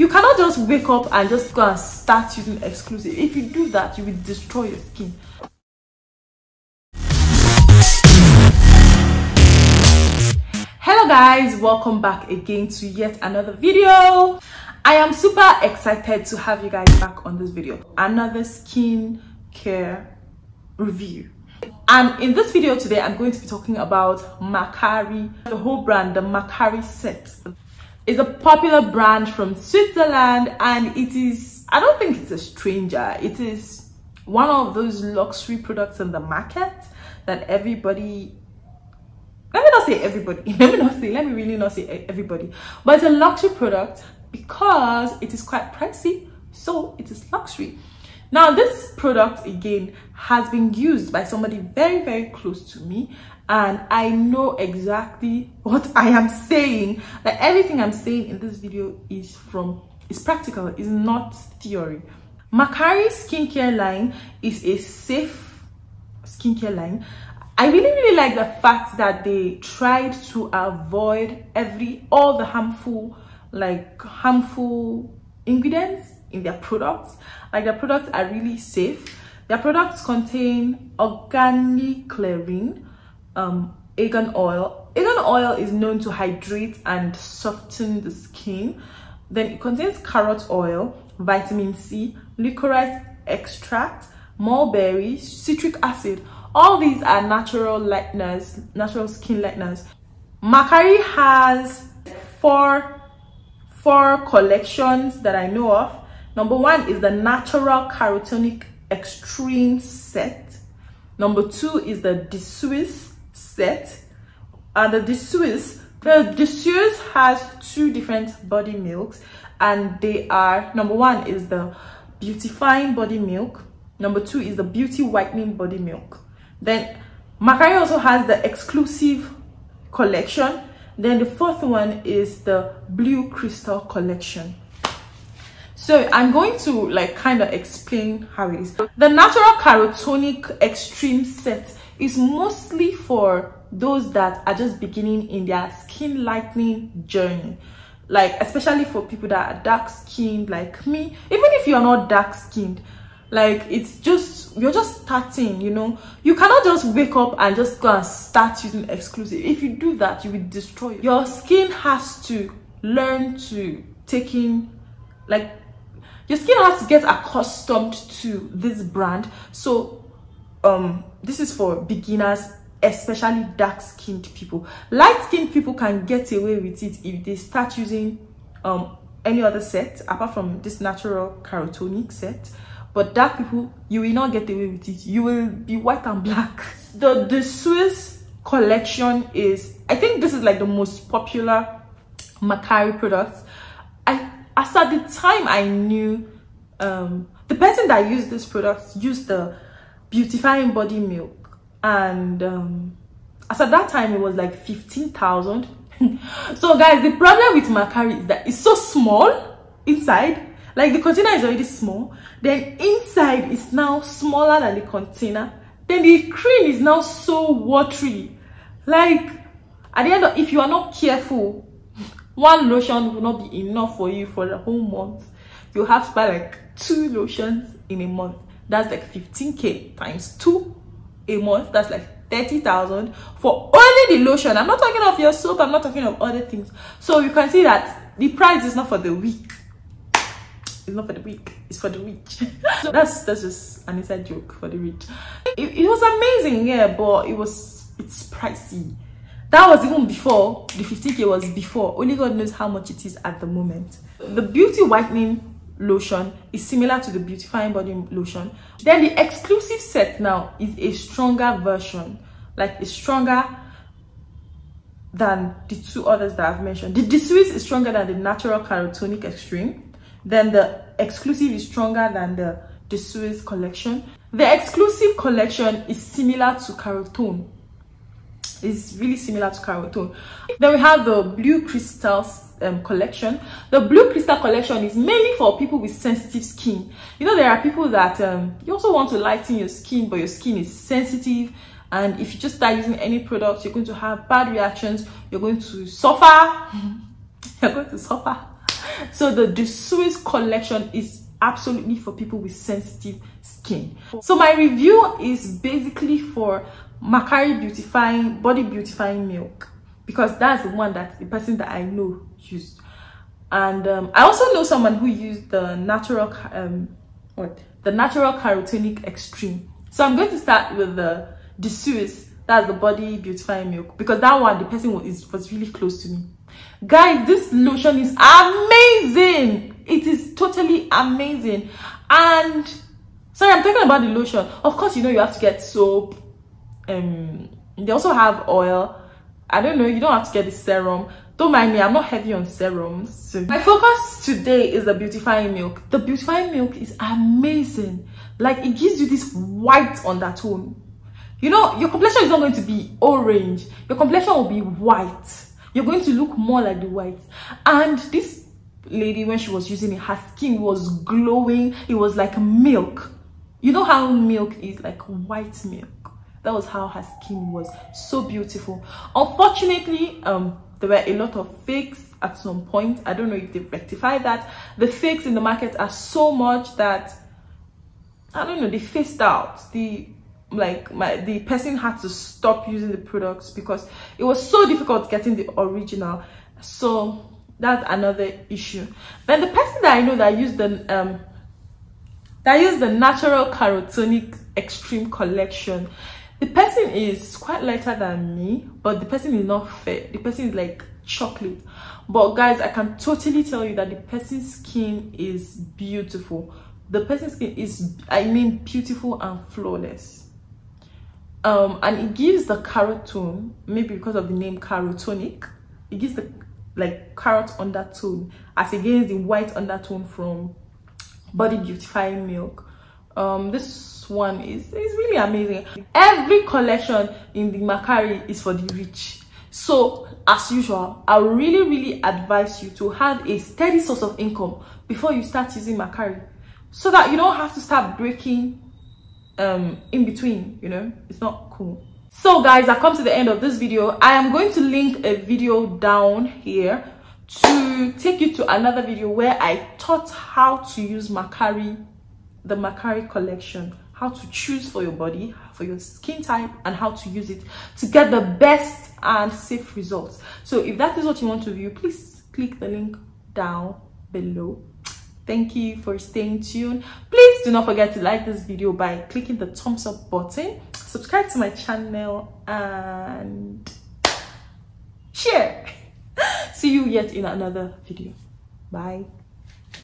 you cannot just wake up and just go and start using exclusive. If you do that you will destroy your skin. Hello guys welcome back again to yet another video. I am super excited to have you guys back on this video. Another skin care review. And in this video today i'm going to be talking about makari the whole brand the makari set is a popular brand from Switzerland and it is, I don't think it's a stranger. It is one of those luxury products in the market that everybody, let me not say everybody, let me not say, let me really not say everybody, but it's a luxury product because it is quite pricey, so it is luxury. Now this product again has been used by somebody very, very close to me and I know exactly what I am saying. That everything I'm saying in this video is from is practical, is not theory. Makari skincare line is a safe skincare line. I really really like the fact that they tried to avoid every all the harmful like harmful ingredients in their products. Like their products are really safe. Their products contain organic chlorine, um, argan oil. Argan oil is known to hydrate and soften the skin. Then it contains carrot oil, vitamin C, licorice extract, mulberry, citric acid. All these are natural lighteners, natural skin lighteners. Makari has four, four collections that I know of. Number one is the Natural Carotonic Extreme Set. Number two is the de Suisse set and the de Suisse the de Suisse has two different body milks and they are number one is the beautifying body milk number two is the beauty whitening body milk. Then Makari also has the exclusive collection. Then the fourth one is the blue crystal collection. So i'm going to like kind of explain how it is. The natural carotonic extreme set is mostly for those that are just beginning in their skin lightening journey. Like especially for people that are dark skinned like me. Even if you're not dark skinned like it's just you're just starting you know? You cannot just wake up and just go and start using exclusive. If you do that you will destroy your skin has to learn to take in like your skin has to get accustomed to this brand. So um this is for beginners especially dark skinned people. Light skinned people can get away with it if they start using um any other set apart from this natural carotonic set. But dark people you will not get away with it. You will be white and black. The the swiss collection is i think this is like the most popular makari products. I as at the time i knew um the person that used this product used the beautifying body milk. And um as at that time it was like 15,000 so guys the problem with Makari is that it's so small inside. Like the container is already small. Then inside is now smaller than the container. Then the cream is now so watery. Like at the end of if you are not careful one lotion will not be enough for you for the whole month. You have to buy like two lotions in a month that's like 15k times two a month that's like 30,000 for only the lotion. I'm not talking of your soap i'm not talking of other things. So you can see that the price is not for the weak it's not for the weak it's for the rich so that's that's just an inside joke for the rich it, it was amazing yeah but it was it's pricey. That was even before the 50k was before. Only god knows how much it is at the moment. The beauty whitening lotion is similar to the beautifying body lotion. Then the exclusive set now is a stronger version like it's stronger than the two others that i've mentioned. The de Suisse is stronger than the natural carotonic extreme. Then the exclusive is stronger than the de Suisse collection. The exclusive collection is similar to carotone is really similar to carotone then we have the blue crystals um, collection. The blue crystal collection is mainly for people with sensitive skin. You know there are people that um, you also want to lighten your skin but your skin is sensitive and if you just start using any product you're going to have bad reactions. You're going to suffer. You're going to suffer. So the Swiss collection is absolutely for people with sensitive skin. So my review is basically for Makari beautifying body beautifying milk. Because that's the one that the person that I know used. And um, I also know someone who used the natural um what? The natural carotonic extreme. So I'm going to start with the Swiss that's the body beautifying milk. Because that one the person was, was really close to me. Guys this lotion is amazing. It is totally amazing. And sorry i'm talking about the lotion. Of course you know you have to get soap um they also have oil. I don't know you don't have to get the serum. Don't mind me i'm not heavy on serums. So my focus today is the beautifying milk. The beautifying milk is amazing. Like it gives you this white undertone. You know your complexion is not going to be orange. Your complexion will be white. You're going to look more like the white. And this lady when she was using it her skin was glowing. It was like milk. You know how milk is like white milk that was how her skin was. So beautiful. Unfortunately um there were a lot of fakes at some point. I don't know if they rectified that. The fakes in the market are so much that i don't know they phased out. The like my the person had to stop using the products because it was so difficult getting the original. So that's another issue. Then the person that i know that used the um that used the natural carotonic extreme collection the person is quite lighter than me but the person is not fair. The person is like chocolate. But guys i can totally tell you that the person's skin is beautiful. The person's skin is i mean beautiful and flawless. Um and it gives the carrot tone maybe because of the name carotonic it gives the like carrot undertone as against the white undertone from body beautifying milk um this one is is really amazing. Every collection in the makari is for the rich. So as usual i really really advise you to have a steady source of income before you start using makari. So that you don't have to start breaking um in between you know? It's not cool. So guys i've come to the end of this video. I am going to link a video down here to take you to another video where i taught how to use makari the makari collection how to choose for your body for your skin type and how to use it to get the best and safe results. So if that is what you want to view please click the link down below. Thank you for staying tuned. Please do not forget to like this video by clicking the thumbs up button. Subscribe to my channel and share. See you yet in another video. Bye